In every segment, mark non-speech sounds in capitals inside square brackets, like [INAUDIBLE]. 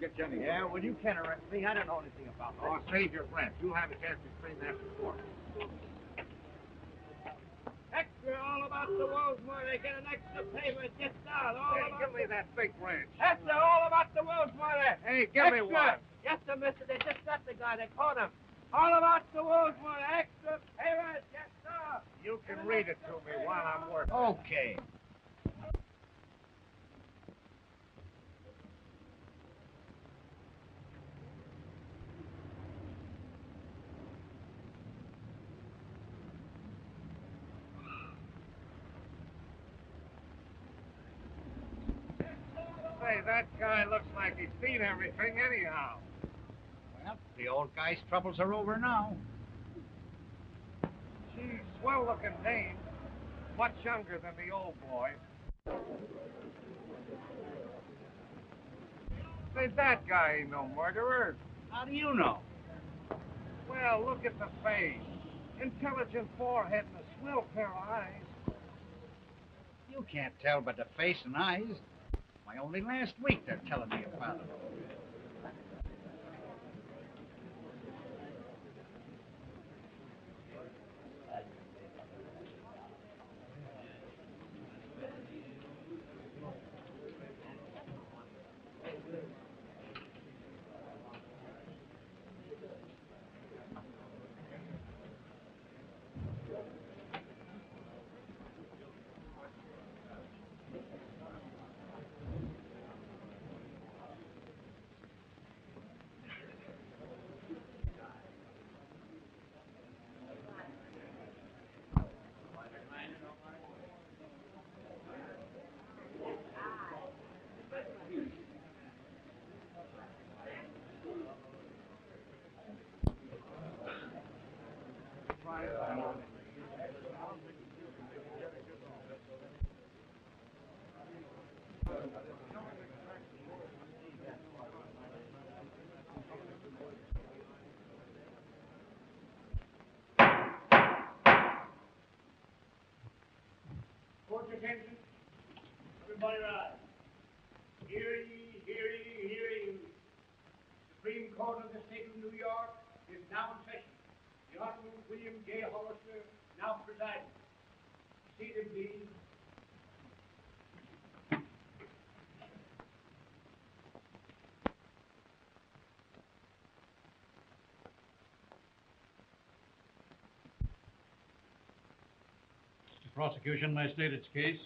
get you. Yeah, well, you can't arrest me. I don't know anything about that. Oh, save your breath. You'll have a chance to explain that before. Extra all about the Wolfmore. They get an extra payment just out. All Hey, about give me that big wrench. Extra all about the Wolfmore. Hey, give me Extra. one. Yes, sir, mister. They just got the guy. They caught him. All about the Wolfmore. Extra payment. Yes, sir. You can read it to me while I'm working. Okay. Say, that guy looks like he's seen everything anyhow. Well, the old guy's troubles are over now. She's swell looking dame. Much younger than the old boy. Say, that guy ain't no murderer. How do you know? Well, look at the face. Intelligent forehead and a swell pair of eyes. You can't tell by the face and eyes. Only last week they're telling me about it. Court attention. Everybody rise. Hear ye, hear ye, hear ye. Supreme Court of the State of New York is now in session. The Honorable William J. Hollister now presiding. Seated, please. The prosecution may state its case.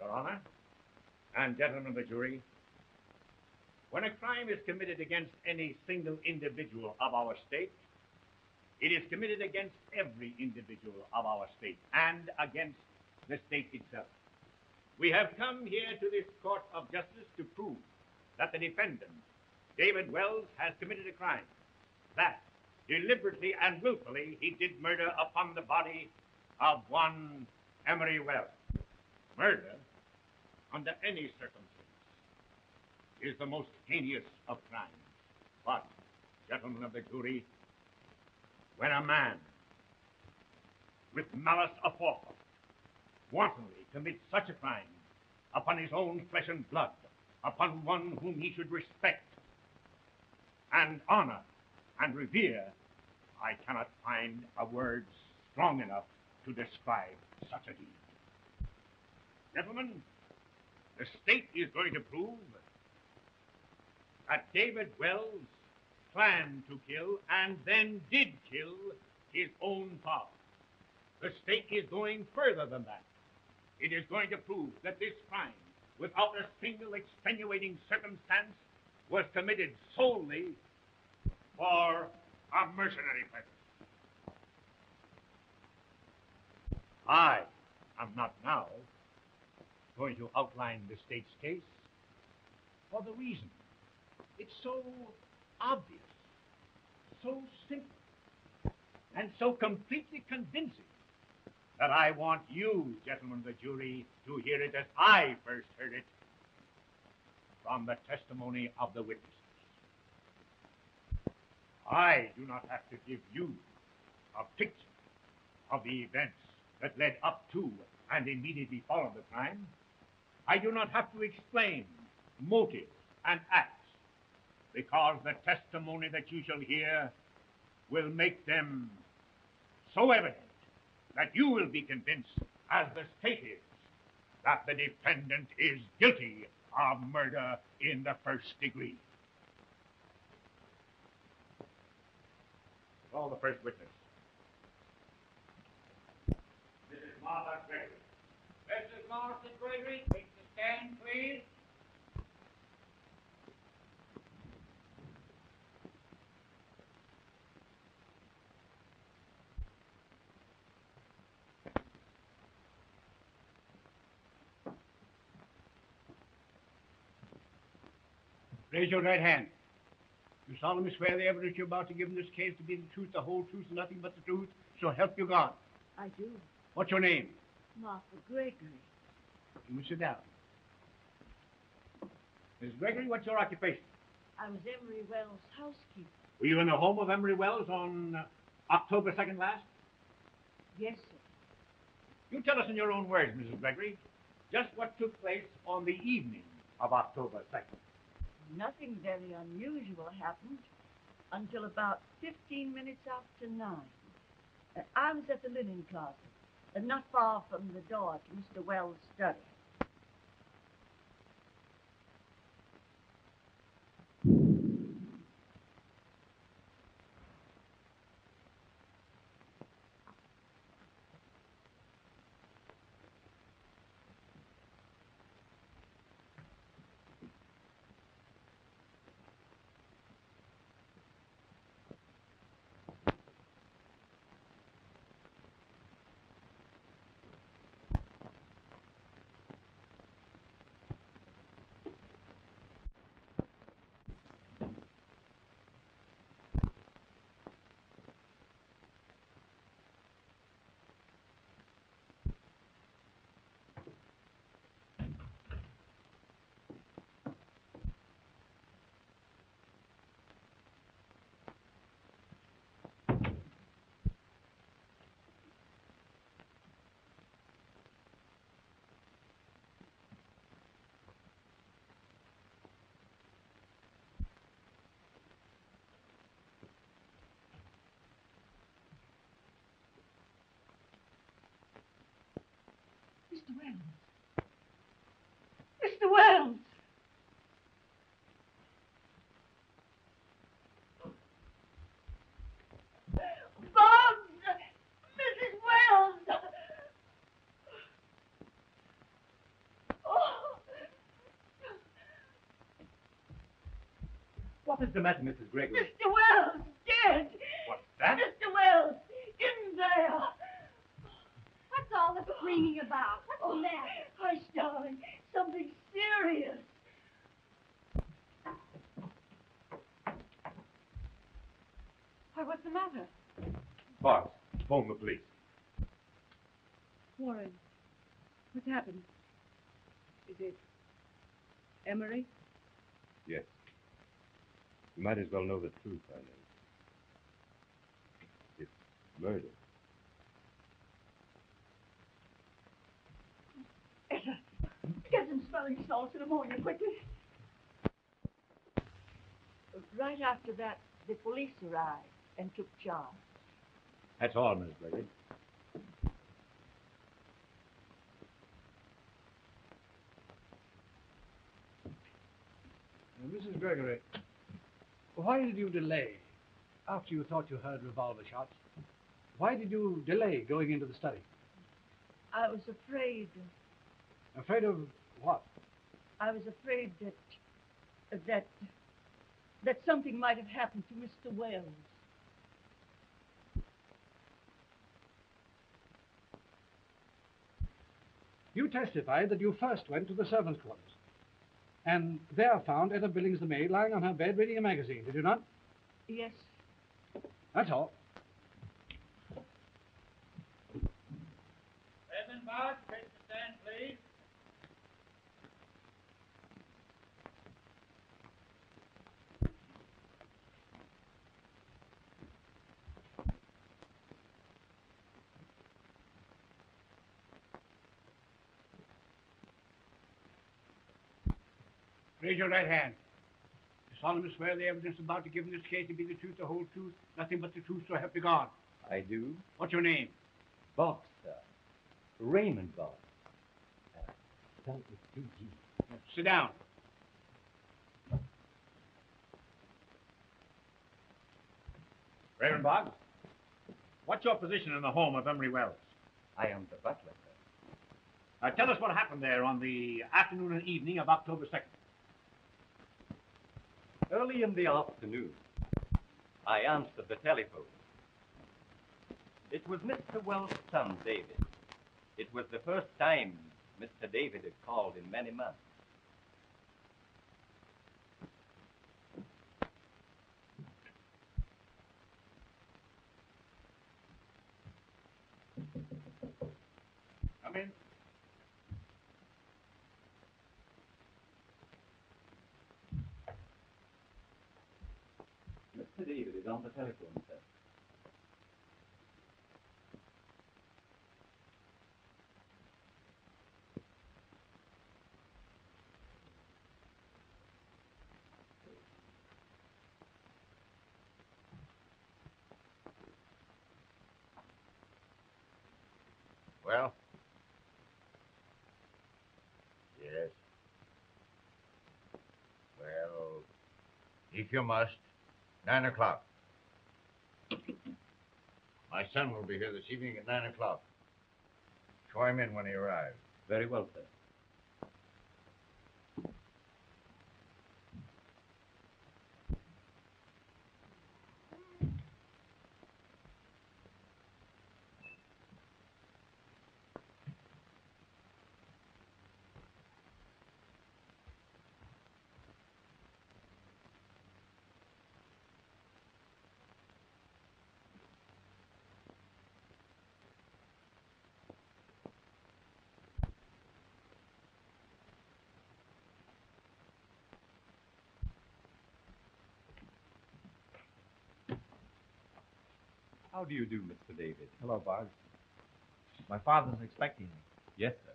Your Honor, and gentlemen of the jury, when a crime is committed against any single individual of our state, it is committed against every individual of our state and against the state itself. We have come here to this court of justice to prove that the defendant, David Wells, has committed a crime. That deliberately and willfully he did murder upon the body of one Emery Wells. Murder, under any circumstance, is the most heinous of crimes. But, gentlemen of the jury, when a man with malice aforethought wantonly commits such a crime upon his own flesh and blood, upon one whom he should respect and honor and revere, I cannot find a word strong enough to describe such a deed. Gentlemen, the state is going to prove that David Wells planned to kill and then did kill his own father. The state is going further than that. It is going to prove that this crime, without a single extenuating circumstance, was committed solely for a mercenary purpose. I am not now going to outline the state's case for the reason it's so obvious, so simple, and so completely convincing that I want you, gentlemen of the jury, to hear it as I first heard it from the testimony of the witnesses. I do not have to give you a picture of the events that led up to and immediately followed the crime. I do not have to explain motives and acts, because the testimony that you shall hear will make them so evident that you will be convinced, as the state is, that the defendant is guilty of murder in the first degree. Call the first witness. Mrs. Martha Gregory. Mrs. Martha Gregory, take the stand, please. Raise your right hand. You solemnly swear the evidence you're about to give in this case to be the truth, the whole truth, and nothing but the truth, so help you God. I do. What's your name? Martha Gregory. You may sit down. Mrs. Gregory, what's your occupation? I was Emery Wells' housekeeper. Were you in the home of Emery Wells on uh, October 2nd last? Yes, sir. You tell us in your own words, Mrs. Gregory, just what took place on the evening of October 2nd. Nothing very unusual happened until about 15 minutes after 9. Uh, I was at the linen closet, uh, not far from the door to Mr. Wells' study. Mr. Wells. Mr. Wells! Boggs! Mrs. Wells! Oh. What is the matter, Mrs. Gregory? Mr. Wells! Dead! What's that? Mr. Wells! In there! What's all the screaming about? What's Oh, the matter? Hush, darling. Something serious. Why, what's the matter? Phone the police. Warren, what's happened? Is it Emery? Yes. You might as well know the truth I now. It's murder. Get some smelling salts and ammonia quickly. Right after that, the police arrived and took charge. That's all, Mrs. Gregory. Mrs. Gregory, why did you delay after you thought you heard revolver shots? Why did you delay going into the study? I was afraid. Afraid of what? I was afraid that that that something might have happened to Mr. Wells. You testified that you first went to the servants' quarters and there found Etta Billings the maid lying on her bed reading a magazine, did you not? Yes, That's all. Edmund Bart, take the stand, please. Raise your right hand. You solemnly swear the evidence about to give in this case to be the truth, the whole truth, nothing but the truth, so help you God. I do. What's your name? Boggs, sir. Raymond Boggs. Uh, spelled with two G's. Sit down. Reverend Boggs, what's your position in the home of Emery Wells? I am the butler, sir. Now tell us what happened there on the afternoon and evening of October 2nd. Early in the afternoon, I answered the telephone. It was Mr. Wells' son, David. It was the first time Mr. David had called in many months. Come in. Mr. David is on the telephone, sir. Well? Yes. Well, if you must, nine o'clock. My son will be here this evening at nine o'clock. Show him in when he arrives. Very well, sir. How do you do, Mr. David? Hello, Boggs. My father's expecting me. Yes, sir.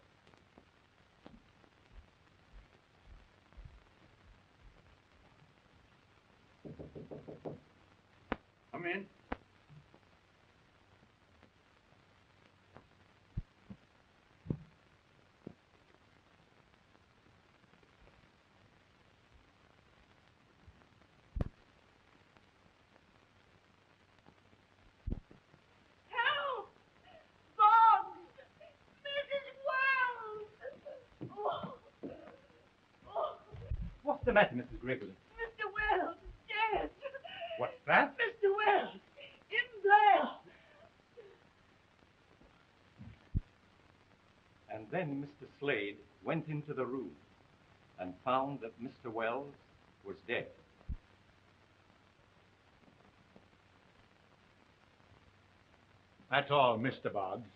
Come in. Help! Boggs! Mrs. Wells! Oh, oh, What's the matter, Mrs. Gregory? Mr. Wells is dead. What's that? Mr. Wells in there. And then Mr. Slade went into the room and found that Mr. Wells was dead. That's all, Mr. Boggs.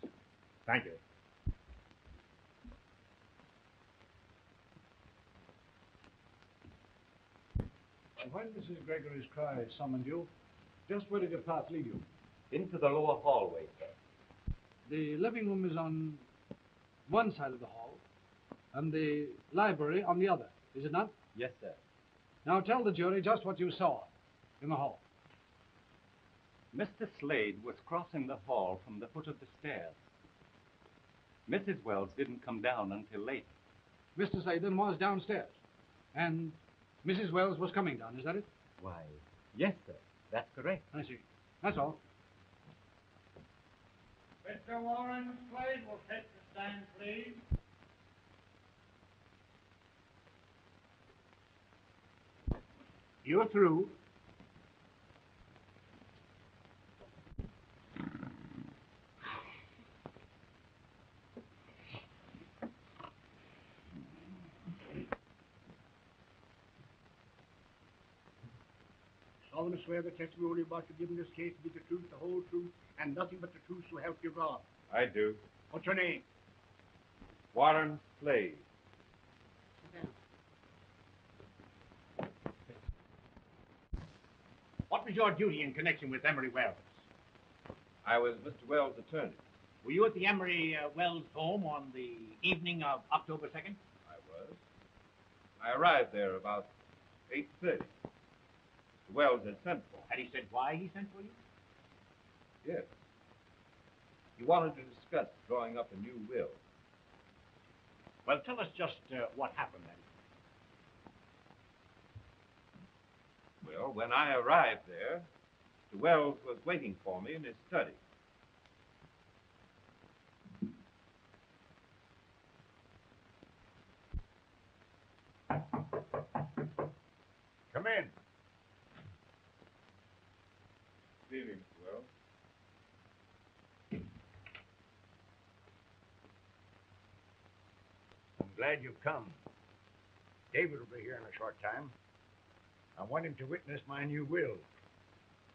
Thank you. Mrs. Gregory's cry summoned you, just where did your path lead you? Into the lower hallway, sir. The living room is on one side of the hall, and the library on the other, is it not? Yes, sir. Now tell the jury just what you saw in the hall. Mr. Slade was crossing the hall from the foot of the stairs. Mrs. Wells didn't come down until late. Mr. Slade then was downstairs, and Mrs. Wells was coming down, is that it? Why, yes, sir. That's correct. I see. That's all. Mr. Warren Slade will take the stand, please. You're through. Solemnly swear the testimony about to give in this case to be the truth, the whole truth, and nothing but the truth, so help you God. I do. What's your name? Warren Slade. What was your duty in connection with Emery Wells? I was Mr. Wells' attorney. Were you at the Emery uh, Wells home on the evening of October 2nd? I was. I arrived there about 8.30. Wells had sent for. Had he said why he sent for you? Yes. He wanted to discuss drawing up a new will. Well, tell us just uh, what happened then. Well, when I arrived there, Mr. Wells was waiting for me in his study. Come in. Good evening, Mr. Wells. I'm glad you've come. David will be here in a short time. I want him to witness my new will.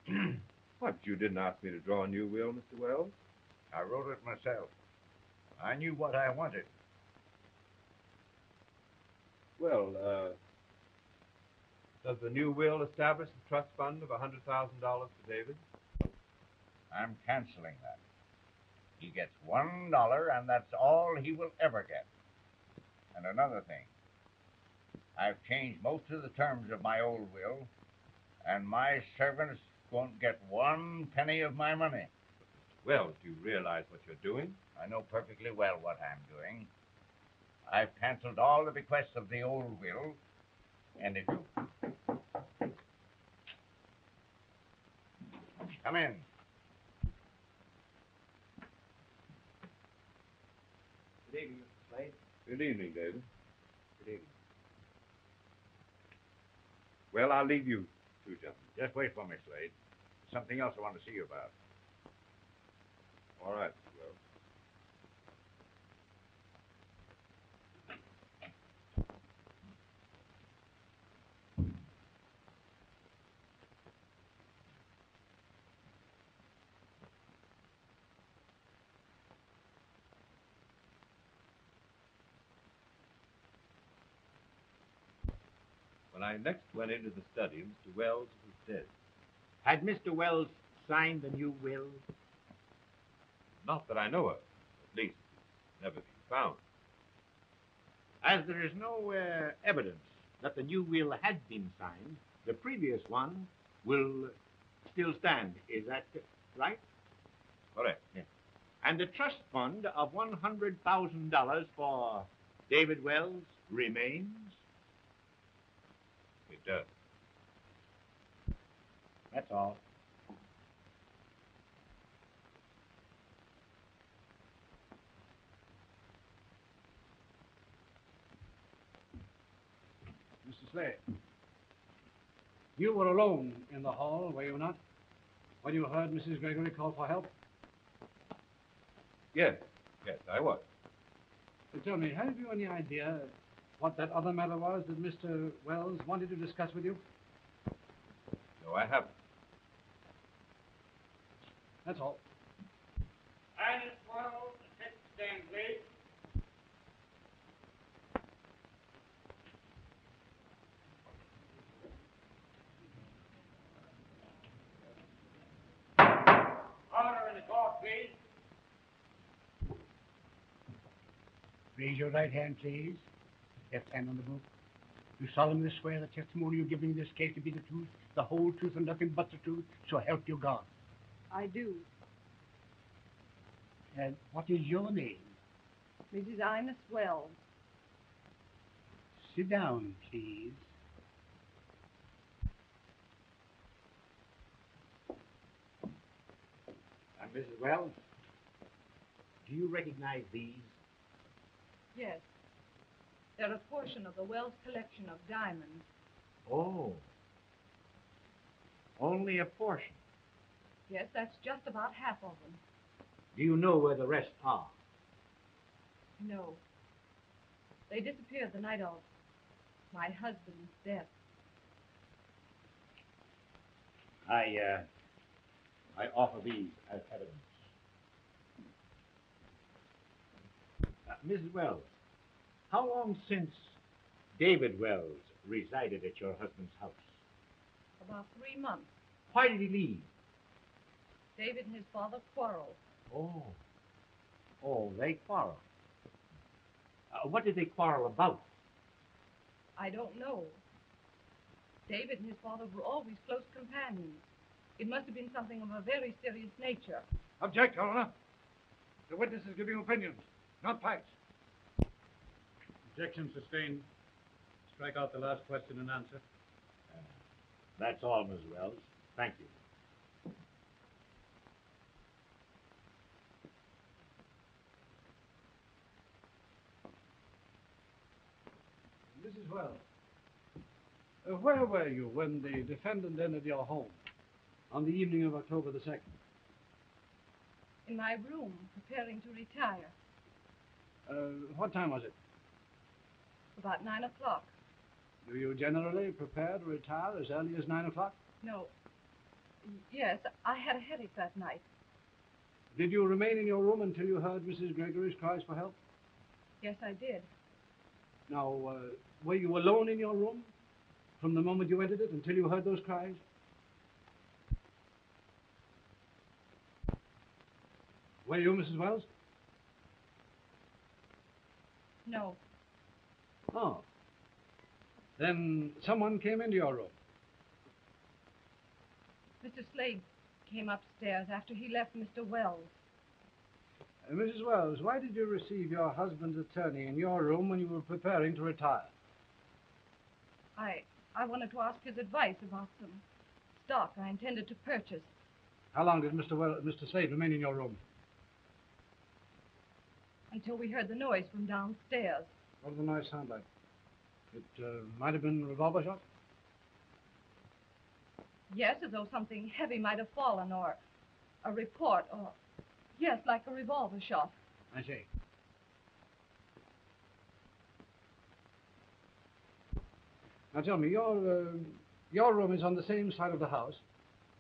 [CLEARS THROAT] But you didn't ask me to draw a new will, Mr. Wells. I wrote it myself. I knew what I wanted. Well, uh, does the new will establish a trust fund of a $100,000 for David? I'm canceling that. He gets one dollar, and that's all he will ever get. And another thing, I've changed most of the terms of my old will, and my servants won't get one penny of my money. Wells, do you realize what you're doing? I know perfectly well what I'm doing. I've canceled all the bequests of the old will, and if you come in. Good evening, Mr. Slade. Good evening, David. Good evening. Well, I'll leave you two gentlemen. Just wait for me, Slade. There's something else I want to see you about. All right, Mr. Wells. When I next went into the study, Mr. Wells was dead. Had Mr. Wells signed the new will? Not that I know of. At least, it's never been found. As there is no uh, evidence that the new will had been signed, the previous one will still stand. Is that right? Correct. And the trust fund of $100,000 for David Wells remains? It does. That's all. Mr. Slade, you were alone in the hall, were you not? When you heard Mrs. Gregory call for help? Yes, yes, I was. Uh, Tell me, have you any idea what that other matter was that Mr. Wells wanted to discuss with you? No, I haven't. That's all. Silence, Wells. Attention, stand, please. Order in the court, please. Raise your right hand, please. Left hand on the book. You solemnly swear the testimony you're giving in this case to be the truth, the whole truth, and nothing but the truth, so help you God. I do. And what is your name? Mrs. Inez Wells. Sit down, please. And Mrs. Wells, do you recognize these? Yes. They're a portion of the Wells collection of diamonds. Oh. Only a portion. Yes, that's just about half of them. Do you know where the rest are? No. They disappeared the night of my husband's death. I, uh, I offer these as evidence. Uh, Mrs. Wells, how long since David Wells resided at your husband's house? About three months. Why did he leave? David and his father quarreled. Oh. Oh, they quarreled. Uh, what did they quarrel about? I don't know. David and his father were always close companions. It must have been something of a very serious nature. Object, Your Honor. The witness is giving opinions, not facts. Objection sustained. Strike out the last question and answer. That's all, Ms. Wells. Thank you. Mrs. Wells, uh, where were you when the defendant entered your home on the evening of October the 2nd? In my room, preparing to retire. Uh, what time was it? About nine o'clock. Do you generally prepare to retire as early as 9 o'clock? No. Yes, I had a headache that night. Did you remain in your room until you heard Mrs. Gregory's cries for help? Yes, I did. Now, uh, were you alone in your room from the moment you entered it until you heard those cries? Were you, Mrs. Wells? No. Oh. Then someone came into your room. Mr. Slade came upstairs after he left Mr. Wells. Uh, Mrs. Wells, why did you receive your husband's attorney in your room when you were preparing to retire? I I wanted to ask his advice about some stock I intended to purchase. How long did Mr. Well, Mr. Slade remain in your room? until we heard the noise from downstairs. What did the noise sound like? It uh, might have been a revolver shot? Yes, as though something heavy might have fallen, or a report, or yes, like a revolver shot. I see. Now tell me, your uh, your room is on the same side of the house,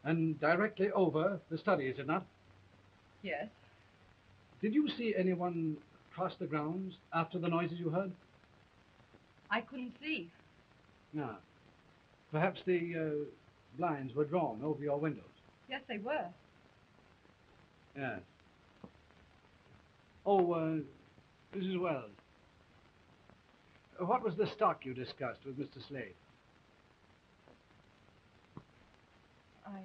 and directly over the study, is it not? Yes. Did you see anyone cross the grounds after the noises you heard? I couldn't see. No. Perhaps the uh, blinds were drawn over your windows. Yes, they were. Yes. Oh, uh, Mrs. Wells. What was the stock you discussed with Mr. Slade? I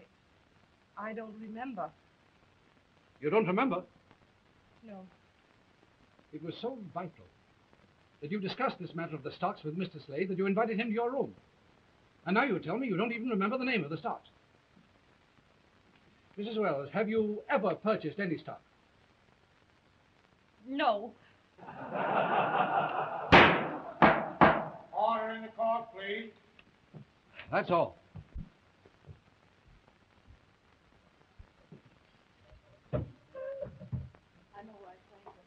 I don't remember. You don't remember? No. It was so vital that you discussed this matter of the stocks with Mr. Slade that you invited him to your room. And now you tell me you don't even remember the name of the stocks. Mrs. Wells, have you ever purchased any stock? No. [LAUGHS] Order in the court, please. That's all. I know where I found it.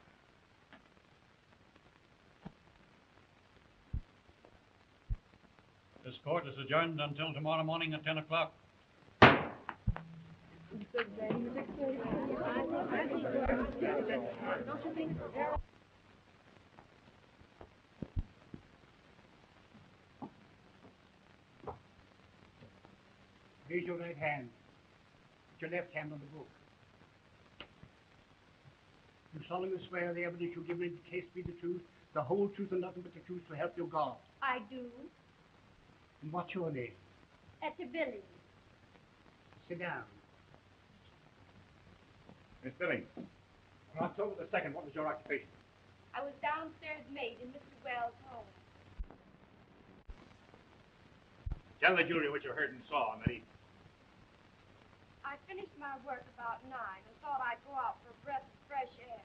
This court is adjourned until tomorrow morning at 10 o'clock. Raise your right hand. Put your left hand on the book. You solemnly swear the evidence you give in the case be the truth, the whole truth and nothing but the truth to help you God. I do. And what's your name? Etta Billy. Sit down. Miss Billings, on October the 2nd, what was your occupation? I was downstairs maid in Mr. Wells' home. Tell the jury what you heard and saw on that evening. I finished my work about nine and thought I'd go out for a breath of fresh air.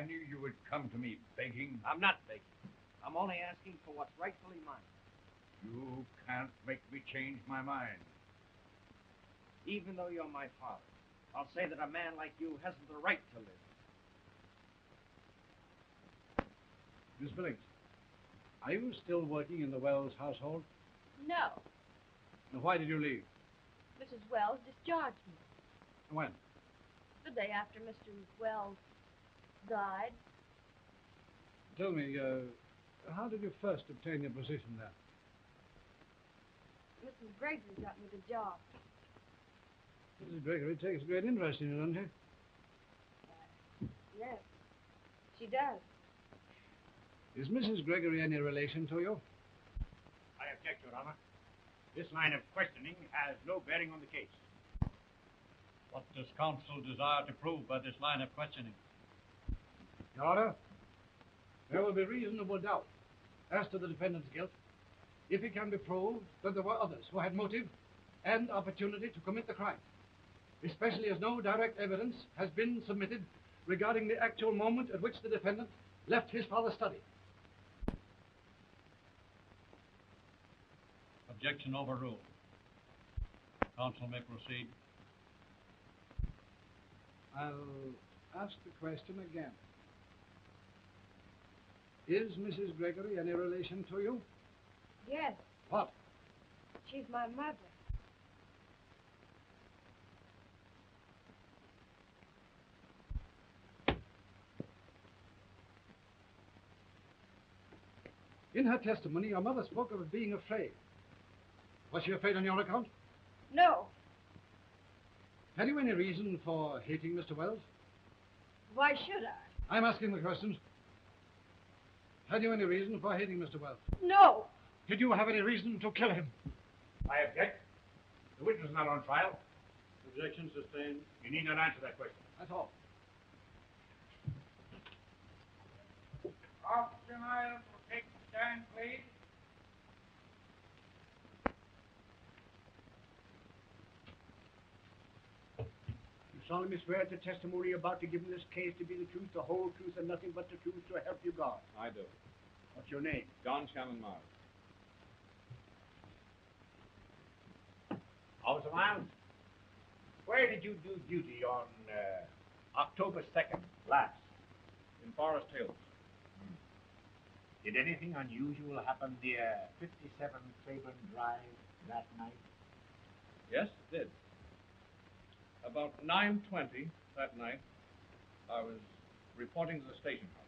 I knew you would come to me begging. I'm not begging. I'm only asking for what's rightfully mine. You can't make me change my mind. Even though you're my father, I'll say that a man like you hasn't the right to live. Miss Billings, are you still working in the Wells household? No, And why did you leave? Mrs. Wells discharged me When? the day after Mr. Wells died. Tell me, uh, how did you first obtain your position there? Mrs. Gregory got me the job. Mrs. Gregory takes great interest in you, doesn't she? Yes, she does. Is Mrs. Gregory any relation to you? I object, Your Honor. This line of questioning has no bearing on the case. What does counsel desire to prove by this line of questioning? Your there will be reasonable doubt as to the defendant's guilt if it can be proved that there were others who had motive and opportunity to commit the crime, especially as no direct evidence has been submitted regarding the actual moment at which the defendant left his father's study. Objection overruled. Counsel may proceed. I'll ask the question again. Is Mrs. Gregory any relation to you? Yes, What? she's my mother. In her testimony, your mother spoke of being afraid. Was she afraid on your account? No, Had you any reason for hating Mr. Wells? why should I? I'm asking the questions. Had you any reason for hating Mr. Wells? No, Did you have any reason to kill him? I object. The witness is not on trial. Objection sustained. You need not answer that question. That's all. Officer Miles will take the stand, please. Solemnly swear that the testimony you're about to give in this case to be the truth, the whole truth, and nothing but the truth, so help you God. I do. What's your name? John Shannon Mars. Officer Miles, where did you do duty on uh, October 2nd last? In Forest Hills. Did anything unusual happen near 57 Claiborne Drive that night? Yes, it did. About 9.20 that night, I was reporting to the station house.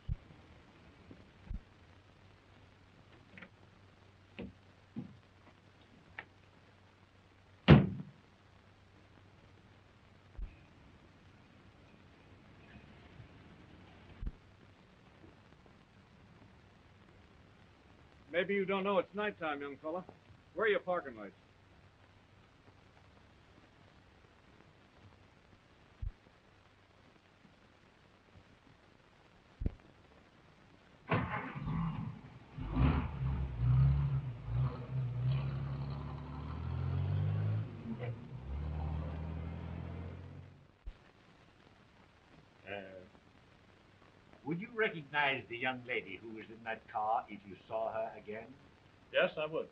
Maybe you don't know it's nighttime, young fella. Where are your parking lights? Recognize the young lady who was in that car if you saw her again? Yes, I would.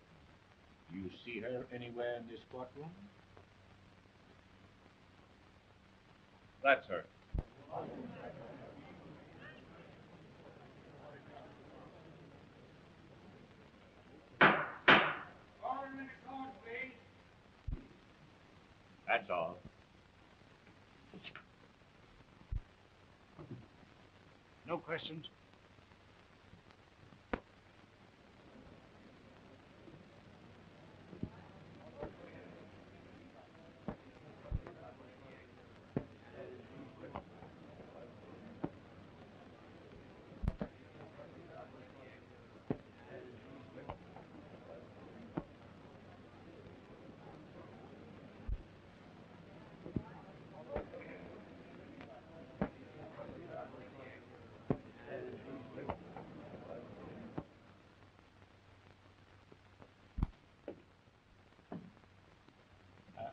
Do You see her anywhere in this courtroom? That's her. Order in please. That's all. No questions?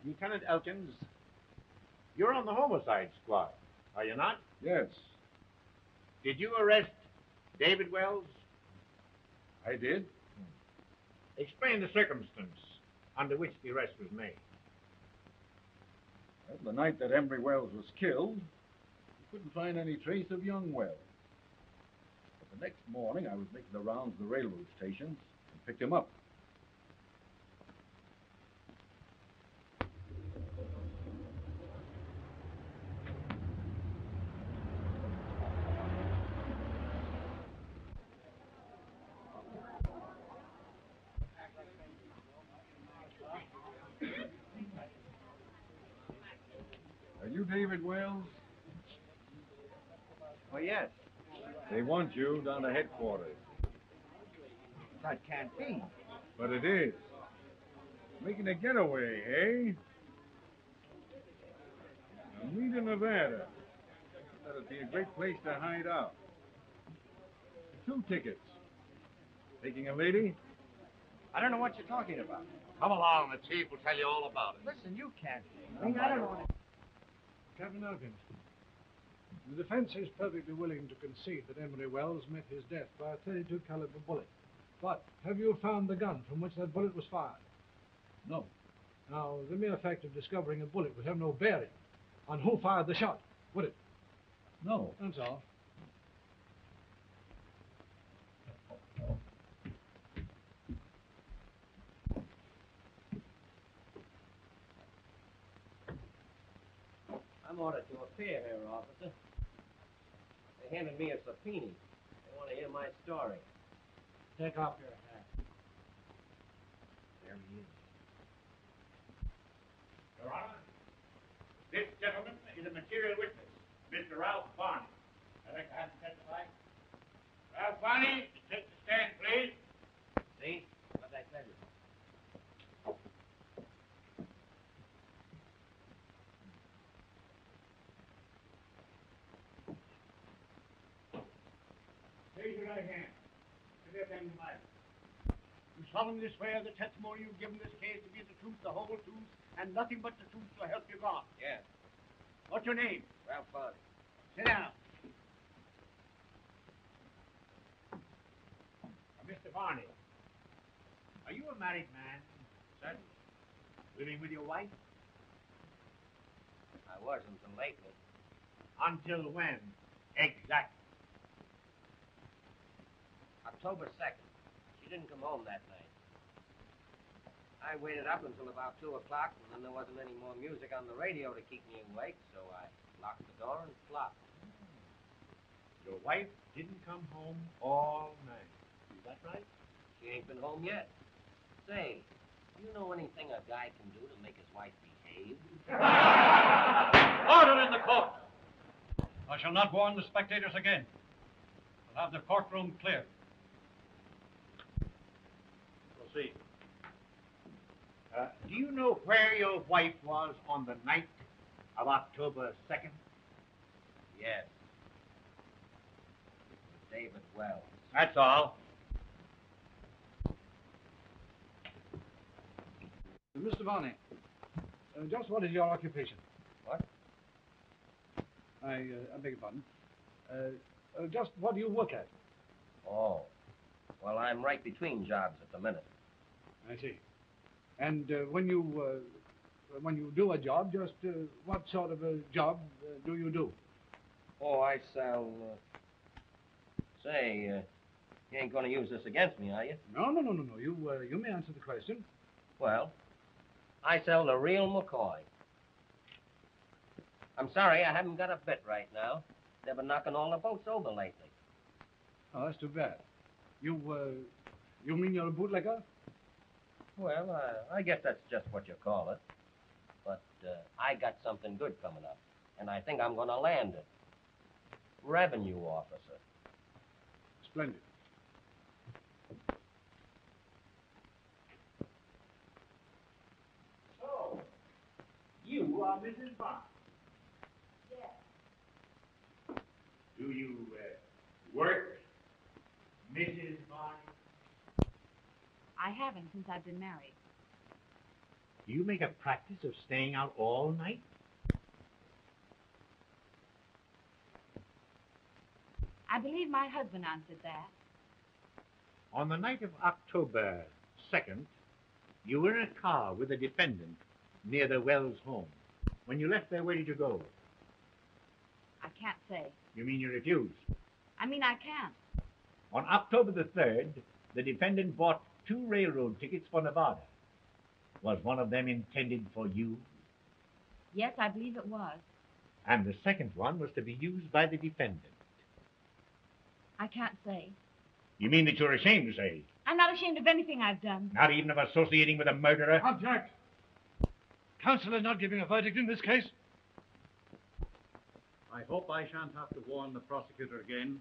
Lieutenant Elkins, you're on the homicide squad, are you not? Yes, Did you arrest David Wells? I did. Explain the circumstance under which the arrest was made. Well, the night that Emery Wells was killed, we couldn't find any trace of young Wells. But the next morning, I was making the rounds of the railroad stations and picked him up. David Wells? Oh, yes. They want you down to headquarters. That can't be. But it is. Making a getaway, eh? Now, meet in Nevada. That'd be a great place to hide out. Two tickets. Taking a lady? I don't know what you're talking about. Come along, the chief will tell you all about it. Listen, you can't. I don't know. Captain Elkins, the defense is perfectly willing to concede that Emery Wells met his death by a 32 caliber bullet. But have you found the gun from which that bullet was fired? No. Now, the mere fact of discovering a bullet would have no bearing on who fired the shot, would it? No. That's all. I'm ordered to appear here, officer. They handed me a subpoena. They want to hear my story. Take off your hat. There he is. Your Honor, this gentleman is a material witness, Mr. Ralph Varney. I'd like to have him testify. Ralph Varney, take the stand, please. See? What I tell you? Raise your right hand. To the left hand of the Bible. You solemnly swear the testimony you give in this case to be the truth, the whole truth, and nothing but the truth to help you God. Yes. What's your name? Ralph Varney. Sit down. Uh, now, Mr. Varney, are you a married man? Certainly. Living with your wife? I was until lately. Until when? Exactly. October 2nd. She didn't come home that night. I waited up until about 2 o'clock, and then there wasn't any more music on the radio to keep me awake, so I locked the door and flopped. Your wife didn't come home all night. Is that right? She ain't been home yet. Say, do you know anything a guy can do to make his wife behave? [LAUGHS] Order in the court. I shall not warn the spectators again. I'll have the courtroom clear. Proceed. Uh, do you know where your wife was on the night of October 2nd? Yes. David Wells. That's all. Mr. Varney, uh, just what is your occupation? What? I, uh, I beg your pardon. Uh, uh, just what do you work at? Oh. Well, I'm right between jobs at the minute. I see. And uh, when you uh, when you do a job, just uh, what sort of a job uh, do you do? Oh, I sell. Uh... Say, uh, you ain't going to use this against me, are you? No, no, no, no, no. You uh, you may answer the question. Well, I sell the real McCoy. I'm sorry, I haven't got a bit right now. They've been knocking all the boats over lately. Oh, that's too bad. You uh, you mean you're a bootlegger? Well, uh, I guess that's just what you call it. But uh, I got something good coming up, and I think I'm going to land it. Revenue officer. Splendid. So, you are Mrs. Bond. Yes. Do you uh, work, Mrs. Bond? I haven't since I've been married. Do you make a practice of staying out all night? I believe my husband answered that. On the night of October 2nd, you were in a car with a defendant near the Wells home. When you left there, where did you go? I can't say. You mean you refused? I mean, I can't. On October the 3rd, the defendant bought two railroad tickets for Nevada. Was one of them intended for you? Yes, I believe it was. And the second one was to be used by the defendant. I can't say. You mean that you're ashamed to say? I'm not ashamed of anything I've done. Not even of associating with a murderer? Object. Counsel is not giving a verdict in this case. I hope I shan't have to warn the prosecutor again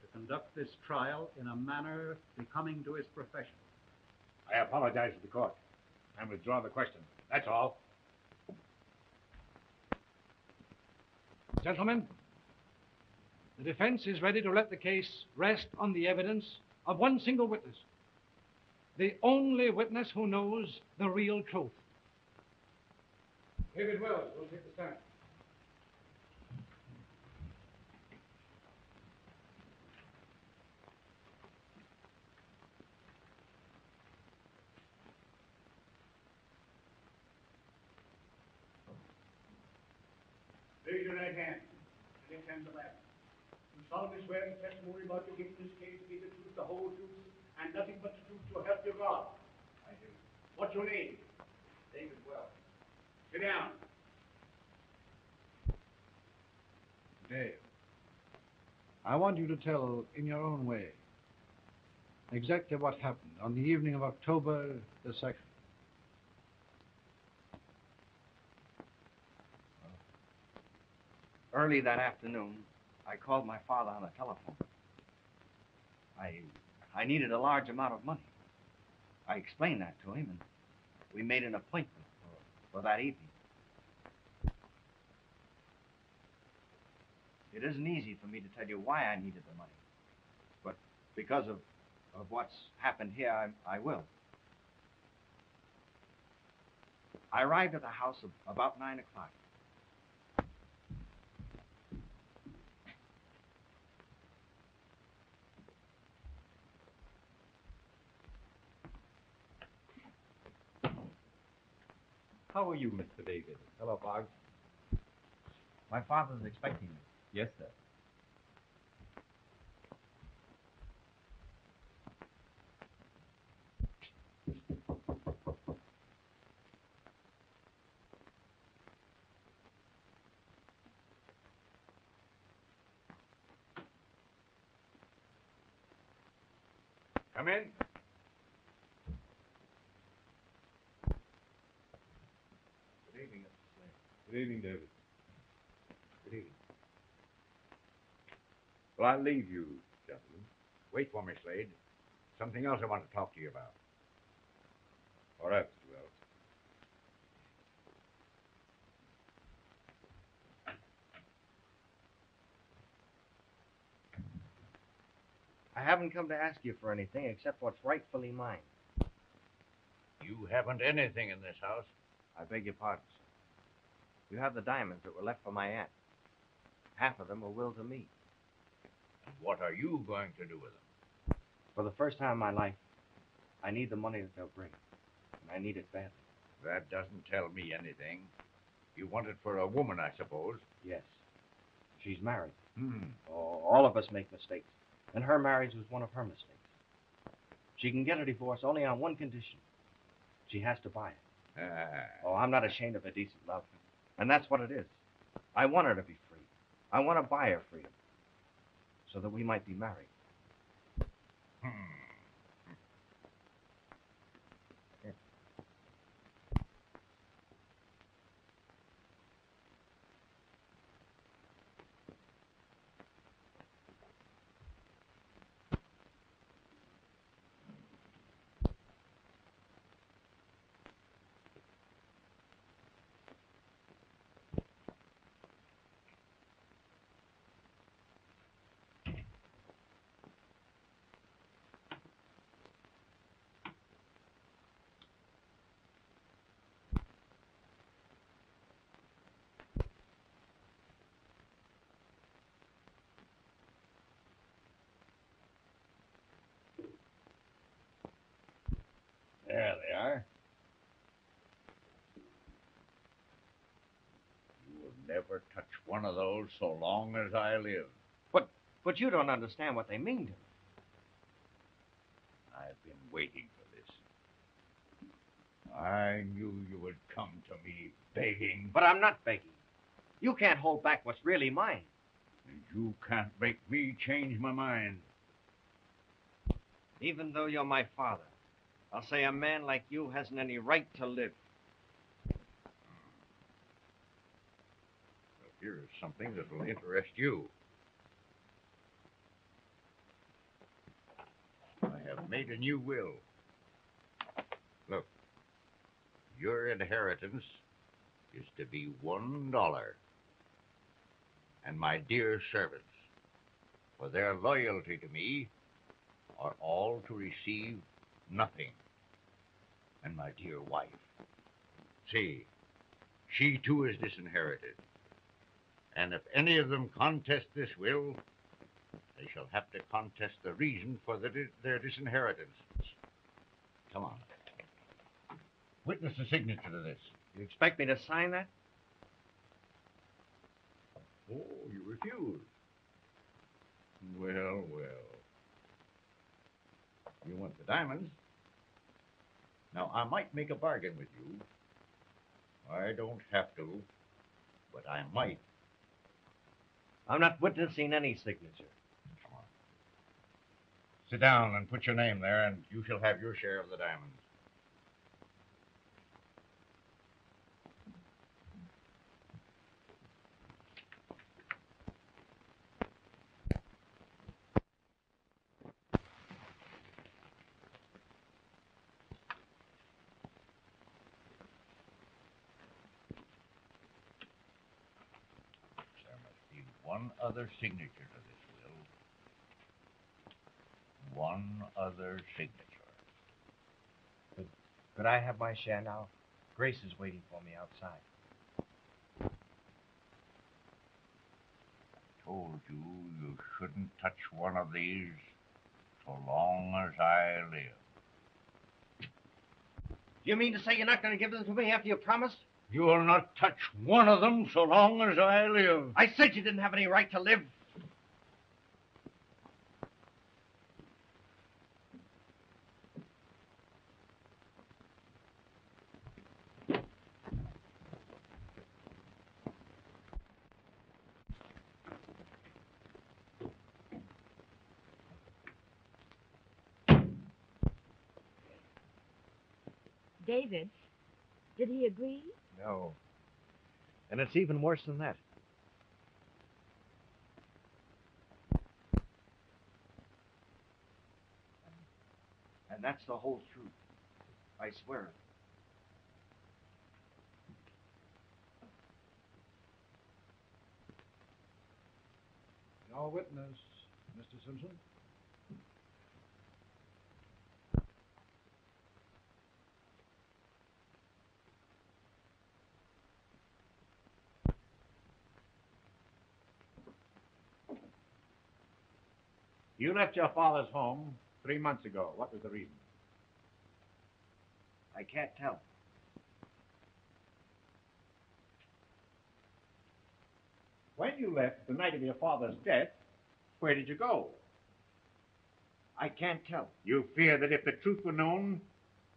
to conduct this trial in a manner becoming to his profession. I apologize to the court and withdraw the question. That's all. Gentlemen, the defense is ready to let the case rest on the evidence of one single witness. The only witness who knows the real truth. David Wells will take the stand. Right hand. and Left hand to the left. You solemnly swear the testimony about your giving this case to be the truth, the whole truth, and nothing but the truth to help your God. I do. What's your name? David Wells. Sit down. Dave, I want you to tell, in your own way, exactly what happened on the evening of October the 2nd. Early that afternoon, I called my father on the telephone. I, I needed a large amount of money. I explained that to him, and we made an appointment for, for that evening. It isn't easy for me to tell you why I needed the money, but because of, of what's happened here, I, I will. I arrived at the house about nine o'clock. How are you, Mr. David? Hello, Boggs. My father's expecting me. Yes, sir. Come in. Good evening, Mr. Slade. Good evening, David. Good evening. Well, I'll leave you, gentlemen. Wait for me, Slade. Something else I want to talk to you about. All right, Mr. Wells. I haven't come to ask you for anything except what's rightfully mine. You haven't anything in this house. I beg your pardon, sir. You have the diamonds that were left for my aunt. Half of them were willed to me. And what are you going to do with them? For the first time in my life, I need the money that they'll bring. And I need it badly. That doesn't tell me anything. You want it for a woman, I suppose. Yes. She's married. Hmm. Oh, all of us make mistakes. And her marriage was one of her mistakes. She can get a divorce only on one condition. She has to buy it. Ah. Oh, I'm not ashamed of a decent love. And that's what it is. I want her to be free. I want to buy her freedom. So that we might be married. Hmm. There they are. You will never touch one of those so long as I live. But but you don't understand what they mean to me. I've been waiting for this. I knew you would come to me begging. But I'm not begging. You can't hold back what's really mine. And you can't make me change my mind. Even though you're my father, I'll say a man like you hasn't any right to live. If here's something that will interest you. I have made a new will. Look, your inheritance is to be one dollar. And my dear servants, for their loyalty to me, are all to receive nothing. And my dear wife, see, she too is disinherited. And if any of them contest this will, they shall have to contest the reason for the, their disinheritance. Come on. Witness the signature to this. You expect me to sign that? Oh, you refuse. Well, well. You want the diamonds? Now, I might make a bargain with you. I don't have to, but I might. I'm not witnessing any signature. Come on. Sit down and put your name there, and you shall have your share of the diamonds. There must be one other signature to this will. One other signature. Could I have my share now? Grace is waiting for me outside. Told you you shouldn't touch one of these so long as I live. You mean to say you're not going to give them to me after you promised? You'll not touch one of them so long as I live. I said you didn't have any right to live. David, did he agree? No. And it's even worse than that. And that's the whole truth. I swear it. Your witness, Mr. Simpson. You left your father's home three months ago. What was the reason? I can't tell. When you left the night of your father's death, where did you go? I can't tell. You fear that if the truth were known,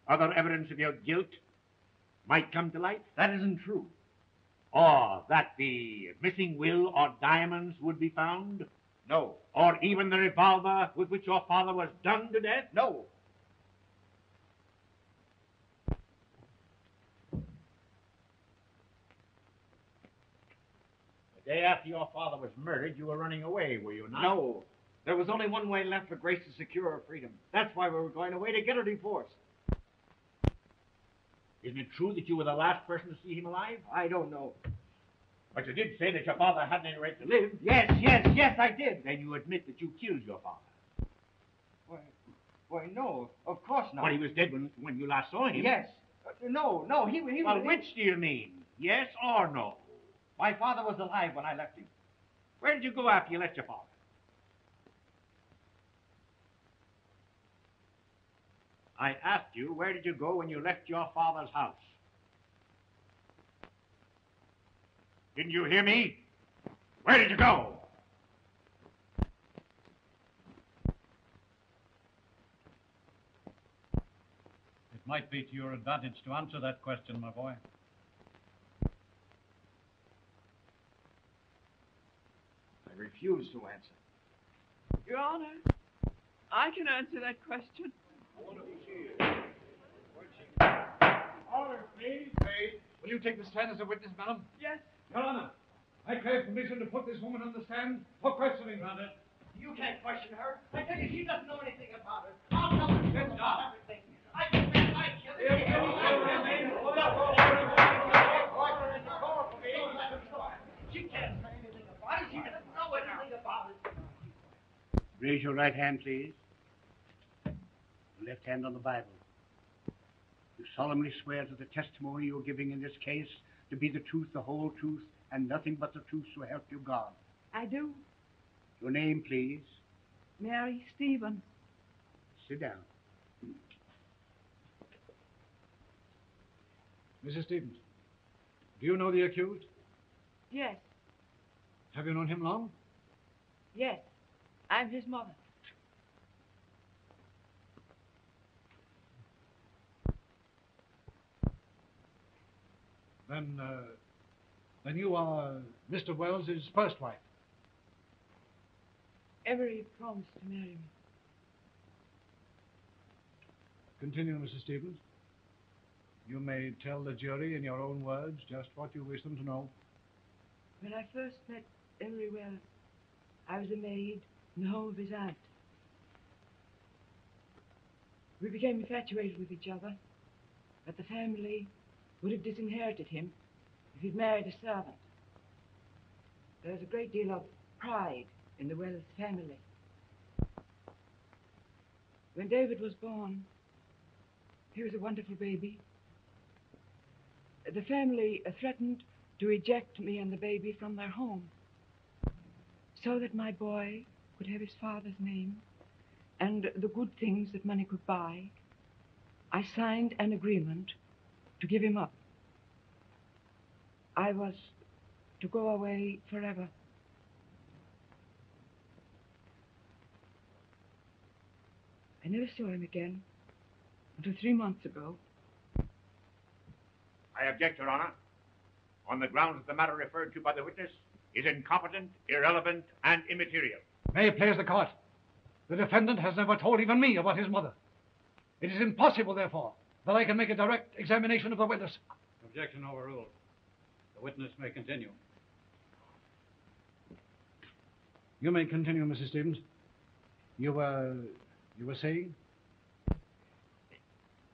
other evidence of your guilt might come to light? That isn't true. Or that the missing will or diamonds would be found? No. Or even the revolver with which your father was done to death? No. The day after your father was murdered, you were running away, were you not? No. There was only one way left for Grace to secure her freedom. That's why we were going away to get her divorced. Isn't it true that you were the last person to see him alive? I don't know. But you did say that your father hadn't any right to live. Yes, yes, yes, I did. Then you admit that you killed your father. Why, why, no, of course not. But he was dead when, when you last saw him. Yes. Uh, no, no, he, he Well, was. which do you mean? Yes or no? My father was alive when I left him. Where did you go after you left your father? I asked you, where did you go when you left your father's house? Didn't you hear me? Where did you go? It might be to your advantage to answer that question, my boy. I refuse to answer. Your Honor, I can answer that question. Order, please. Will you take the stand as a witness, madam? Yes. Your Honor, I crave permission to put this woman on the stand for questioning. Granted. You can't question her. I tell you, she doesn't know anything about it. I'll tell her the truth about everything. I confess I killed her. She can't say anything about it. She doesn't know anything about it. Raise your right hand, please. Your Left hand on the Bible. You solemnly swear to the testimony you're giving in this case to be the truth, the whole truth, and nothing but the truth, so help you God. I do. Your name, please. Mary Stevens. Sit down. Mrs. Stevens, do you know the accused? Yes, Have you known him long? yes. I'm his mother. Then, uh, then you are Mr. Wells's first wife. Emery promised to marry me. Continue, Mrs. Stevens. You may tell the jury in your own words just what you wish them to know. When I first met Emery Wells, I was a maid in the home of his aunt. We became infatuated with each other, but the family would have disinherited him if he'd married a servant. There was a great deal of pride in the Wells family. When David was born, he was a wonderful baby. The family threatened to eject me and the baby from their home so that my boy could have his father's name and the good things that money could buy. I signed an agreement to give him up. I was to go away forever. I never saw him again until three months ago. I object, Your Honor, on the grounds that the matter referred to by the witness is incompetent, irrelevant, and immaterial. May it please the court. The defendant has never told even me about his mother. It is impossible, therefore, that I can make a direct examination of the witness. Objection overruled. The witness may continue. You may continue, Mrs. Stevens. You were, you were saying?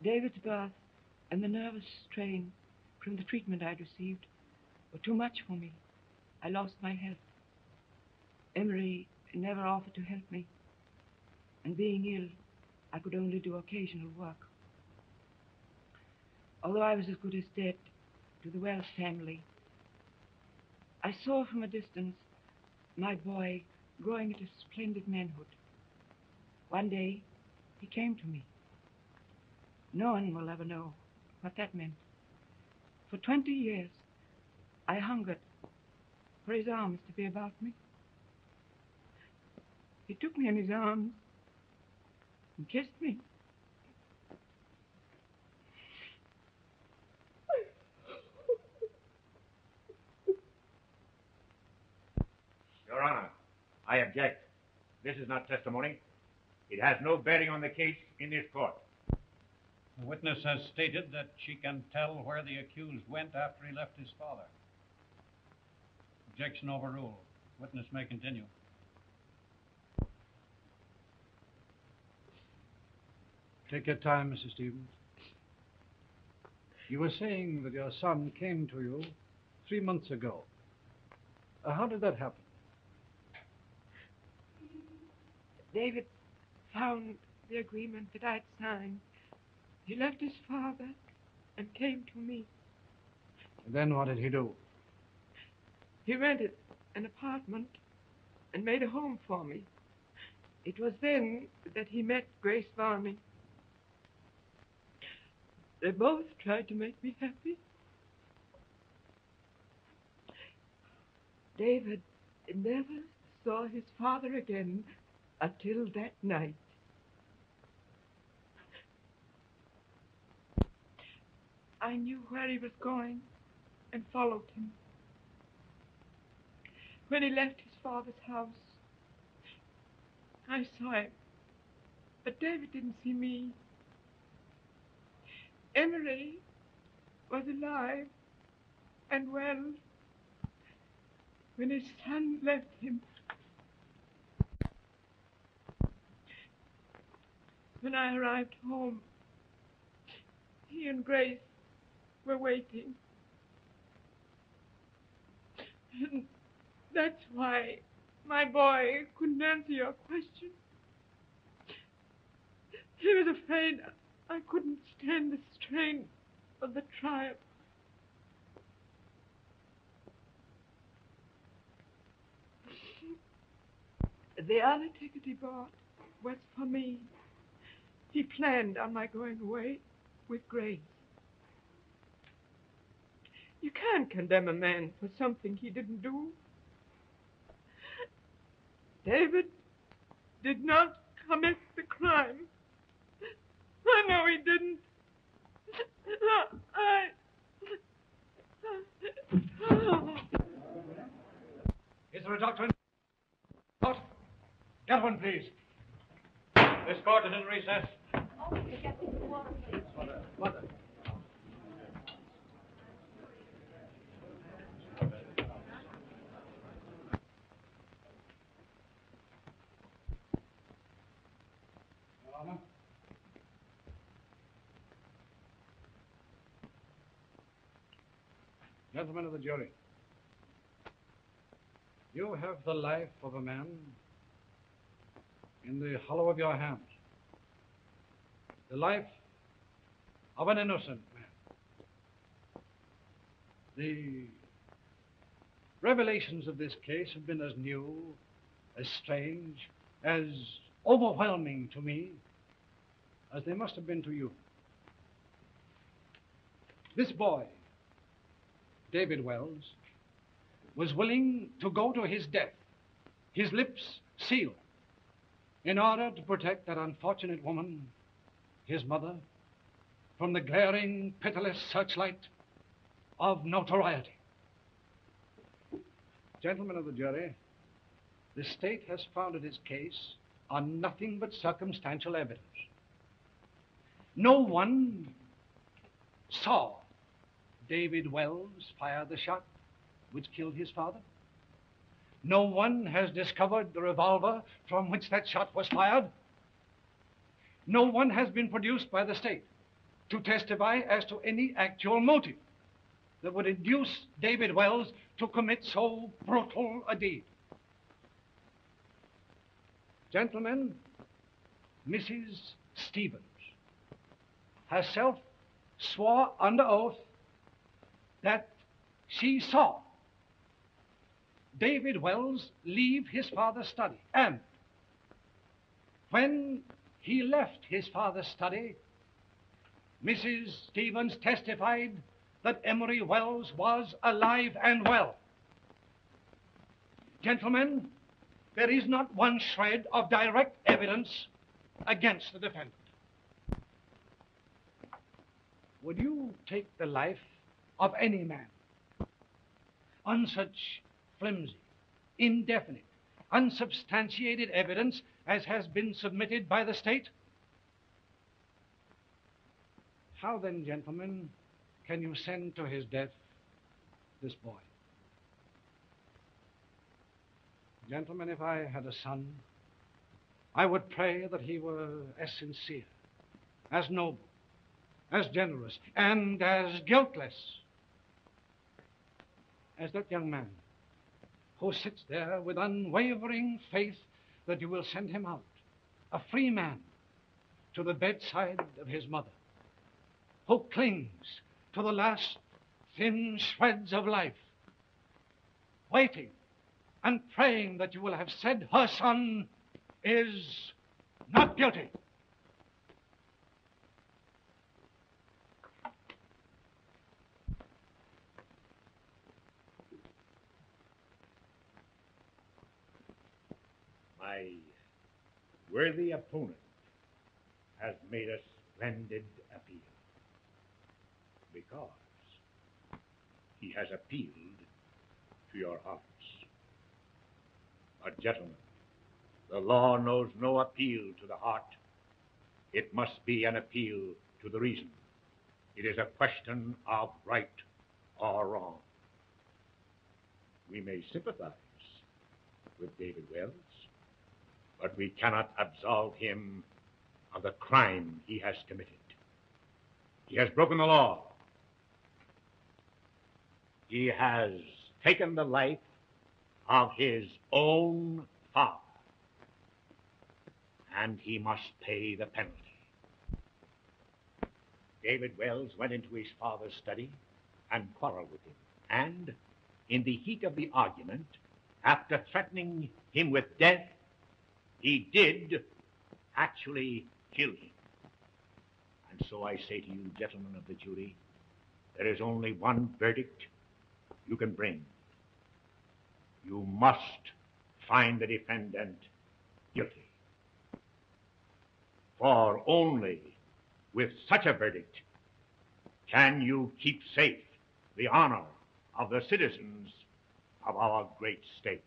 David's birth and the nervous strain from the treatment I'd received were too much for me. I lost my health. Emery never offered to help me, and being ill, I could only do occasional work. Although I was as good as dead to the Wells family, I saw from a distance my boy growing into splendid manhood. One day, he came to me. No one will ever know what that meant. For 20 years, I hungered for his arms to be about me. He took me in his arms and kissed me. Your Honor, I object. This is not testimony. It has no bearing on the case in this court. The witness has stated that she can tell where the accused went after he left his father. Objection overruled. Witness may continue. Take your time, Mrs. Stevens. You were saying that your son came to you three months ago. Uh, how did that happen? David found the agreement that I'd signed. He left his father and came to me. Then what did he do? He rented an apartment and made a home for me. It was then that he met Grace Varney. They both tried to make me happy. David never saw his father again until that night. I knew where he was going and followed him. When he left his father's house, I saw him, but David didn't see me. Emery was alive and well. when his son left him. When I arrived home, he and Grace were waiting. And that's why my boy couldn't answer your question. He was afraid I couldn't stand the strain of the trial. The other ticket he bought was for me. He planned on my going away with Grace. You can't condemn a man for something he didn't do. David did not commit the crime. I know he didn't. I. Is there a doctor in court? Get one, please. This court is in recess. Gentlemen of the jury, you have the life of a man in the hollow of your hand. The life of an innocent man. The revelations of this case have been as new, as strange, as overwhelming to me as they must have been to you. This boy, David Wells, was willing to go to his death, his lips sealed, in order to protect that unfortunate woman, his mother, from the glaring, pitiless searchlight of notoriety. Gentlemen of the jury, the state has founded its case on nothing but circumstantial evidence. No one saw David Wells fire the shot which killed his father. No one has discovered the revolver from which that shot was fired. No one has been produced by the state to testify as to any actual motive that would induce David Wells to commit so brutal a deed. Gentlemen, Mrs. Stevens herself swore under oath that she saw David Wells leave his father's study. And when he left his father's study, Mrs. Stevens testified that Emery Wells was alive and well. Gentlemen, there is not one shred of direct evidence against the defendant. Would you take the life of any man on such flimsy, indefinite, unsubstantiated evidence as has been submitted by the state? How then, gentlemen, can you send to his death this boy? Gentlemen, if I had a son, I would pray that he were as sincere, as noble, as generous, and as guiltless as that young man who sits there with unwavering faith that you will send him out, a free man, to the bedside of his mother, who clings to the last thin shreds of life, waiting and praying that you will have said her son is not guilty. My worthy opponent has made a splendid appeal because he has appealed to your hearts. But, gentlemen, the law knows no appeal to the heart. It must be an appeal to the reason. It is a question of right or wrong. We may sympathize with David Wells, but we cannot absolve him of the crime he has committed. He has broken the law. He has taken the life of his own father, and he must pay the penalty. David Wells went into his father's study and quarreled with him, and in the heat of the argument, after threatening him with death, he did actually kill him. And so I say to you, gentlemen of the jury, there is only one verdict you can bring. You must find the defendant guilty. For only with such a verdict can you keep safe the honor of the citizens of our great state.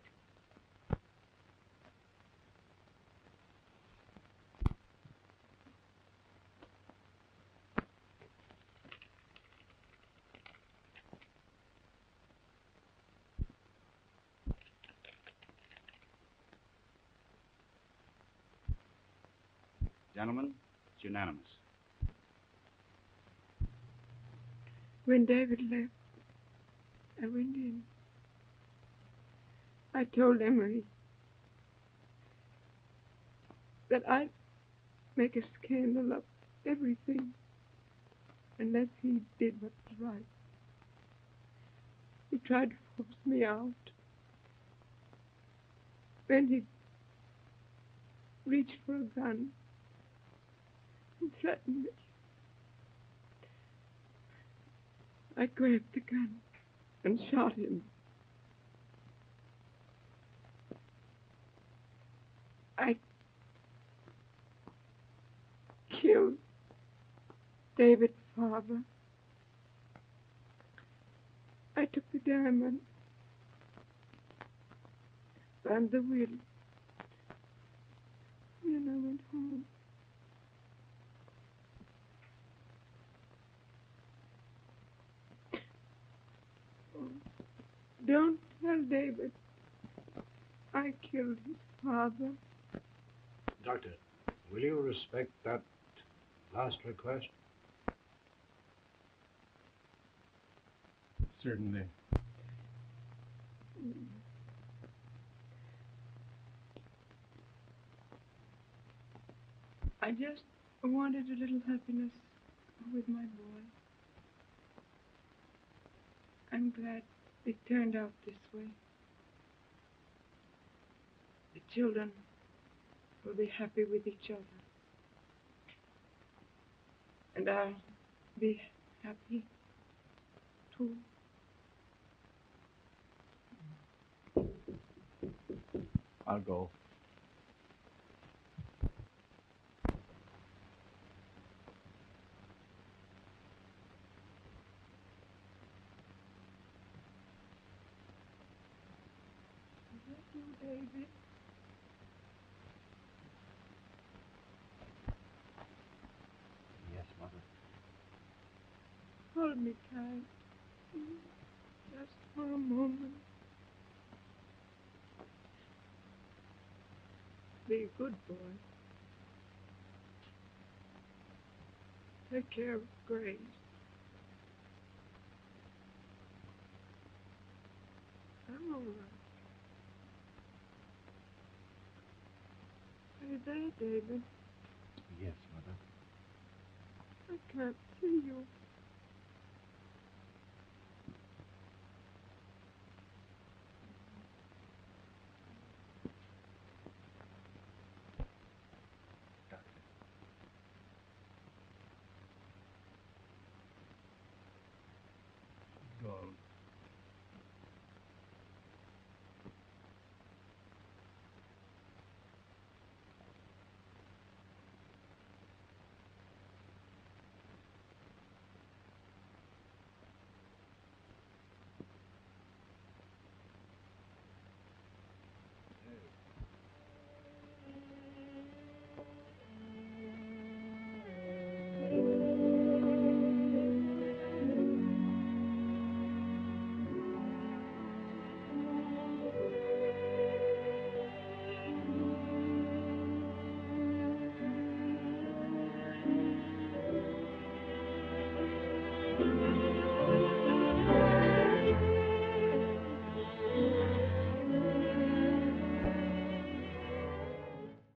Gentlemen, it's unanimous. When David left, I went in. I told Emery that I'd make a scandal of everything unless he did what was right. He tried to force me out. Then he reached for a gun and threatened me. I grabbed the gun and shot him. I killed David's father. I took the diamond and the will. And I went home. Don't tell David I killed his father. Doctor, will you respect that last request? Certainly. I just wanted a little happiness with my boy. I'm glad it turned out this way. The children will be happy with each other. And I'll be happy too. I'll go. Is David? Yes, Mother. Hold me tight. Just for a moment. Be a good boy. Take care of Grace. I'm all right. There, David? Yes, Mother. I can't see you.